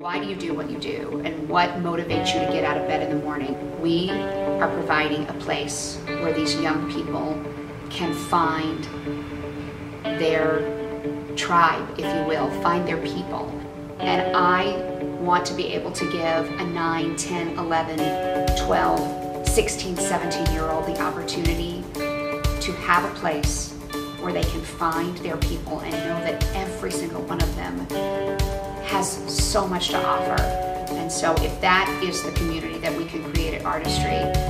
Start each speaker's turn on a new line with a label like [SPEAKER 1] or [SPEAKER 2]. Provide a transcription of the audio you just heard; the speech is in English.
[SPEAKER 1] Why do you do what you do and what motivates you to get out of bed in the morning? We are providing a place where these young people can find their tribe, if you will, find their people. And I want to be able to give a 9, 10, 11, 12, 16, 17 year old the opportunity to have a place where they can find their people and know that them has so much to offer. And so if that is the community that we can create at Artistree,